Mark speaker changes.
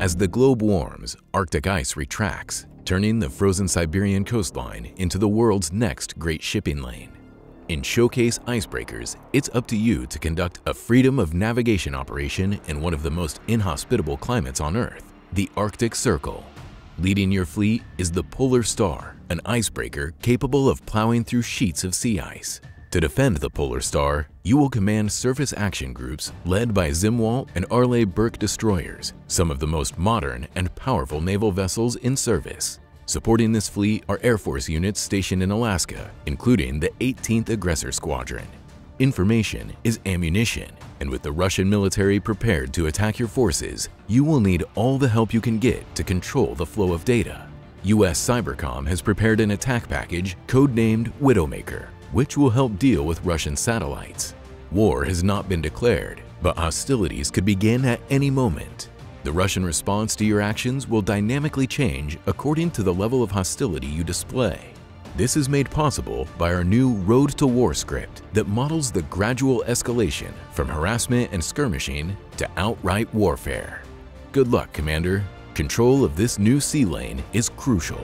Speaker 1: As the globe warms, Arctic ice retracts, turning the frozen Siberian coastline into the world's next great shipping lane. In Showcase Icebreakers, it's up to you to conduct a freedom of navigation operation in one of the most inhospitable climates on Earth, the Arctic Circle. Leading your fleet is the Polar Star, an icebreaker capable of plowing through sheets of sea ice. To defend the Polar Star, you will command surface action groups led by Zumwalt and Arleigh Burke destroyers, some of the most modern and powerful naval vessels in service. Supporting this fleet are Air Force units stationed in Alaska, including the 18th Aggressor Squadron. Information is ammunition, and with the Russian military prepared to attack your forces, you will need all the help you can get to control the flow of data. US Cybercom has prepared an attack package codenamed Widowmaker, which will help deal with Russian satellites. War has not been declared, but hostilities could begin at any moment. The Russian response to your actions will dynamically change according to the level of hostility you display. This is made possible by our new Road to War script that models the gradual escalation from harassment and skirmishing to outright warfare. Good luck, Commander. Control of this new sea lane is crucial.